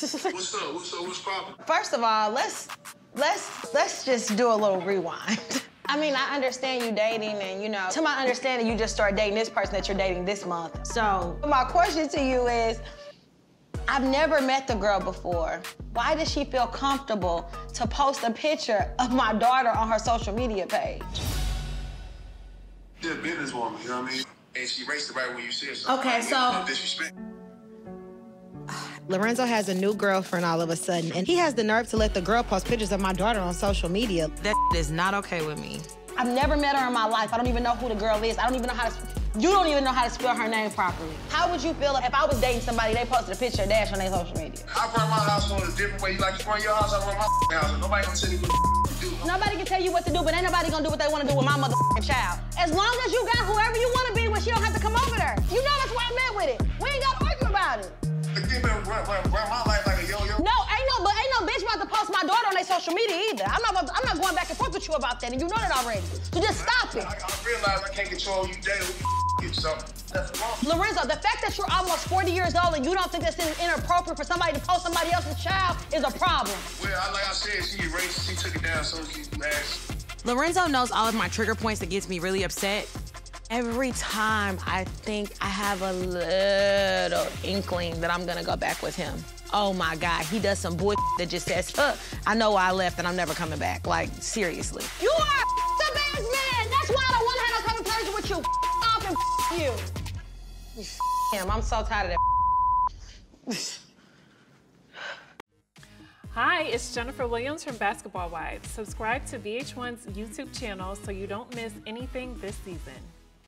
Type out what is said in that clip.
What's up? What's up? What's poppin'? First of all, let's let's let's just do a little rewind. I mean, I understand you dating, and you know, to my understanding, you just started dating this person that you're dating this month. So my question to you is, I've never met the girl before. Why does she feel comfortable to post a picture of my daughter on her social media page? She a businesswoman, you know what I mean? And she raced it right when you said something. Okay, Like, so- No disrespect. Lorenzo has a new girlfriend all of a sudden, and he has the nerve to let the girl post pictures of my daughter on social media. That is not okay with me. I've never met her in my life. I don't even know who the girl is. I don't even know how to. You don't even know how to spell her name properly. How would you feel if I was dating somebody, they posted a picture of Dash on their social media? I run my household a different way. You like you run your house, I run my house. Nobody gonna tell you what to do. Nobody can tell you what to do, but ain't nobody gonna do what they wanna do with my motherfucking child. As long as you got whoever you wanna be with, she don't have to come over there. You know run, run, run my life like a yo-yo. No, ain't no, but ain't no bitch about to post my daughter on their social media either. I'm not, about- I'm not going back and forth with you about that, and you know that already. So just stop it. I, I realize I can't control you dating who you, so. Lorenzo, the fact that you're almost 40 years old and you don't think that's inappropriate for somebody to post somebody else's child is a problem. Well, like I said, she erased, she took it down as soon as she asked. Lorenzo knows all of my trigger points that gets me really upset. Every time I think I have a little inkling that I'm gonna go back with him. Oh my God, he does some bull that just says, huh, I know why I left and I'm never coming back. Like, seriously. You are the best man. That's why I don't want to have no conversation with you. off and you. You him. I'm so tired of that. Hi, it's Jennifer Williams from Basketball Wives. Subscribe to VH1's YouTube channel so you don't miss anything this season.